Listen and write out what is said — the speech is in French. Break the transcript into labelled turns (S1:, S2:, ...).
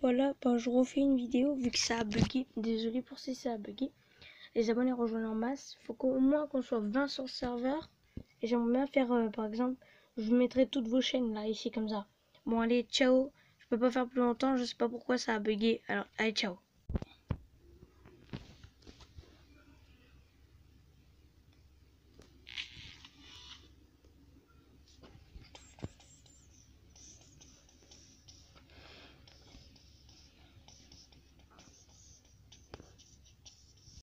S1: voilà, bah, je refais une vidéo vu que ça a bugué. Désolé pour si ça a bugué. Les abonnés rejoignent en masse. Il faut qu'au moins qu'on soit 20 sur le serveur. Et j'aimerais bien faire, euh, par exemple, je mettrai toutes vos chaînes là, ici, comme ça. Bon, allez, ciao. Je peux pas faire plus longtemps, je sais pas pourquoi ça a bugué. Alors, allez, ciao.